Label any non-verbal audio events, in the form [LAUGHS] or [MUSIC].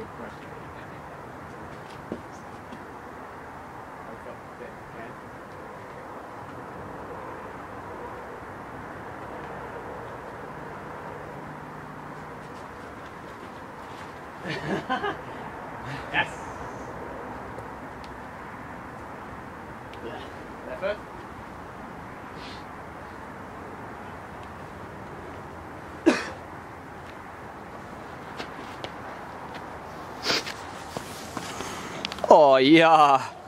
good question. [LAUGHS] yes. Left foot. Oh ja.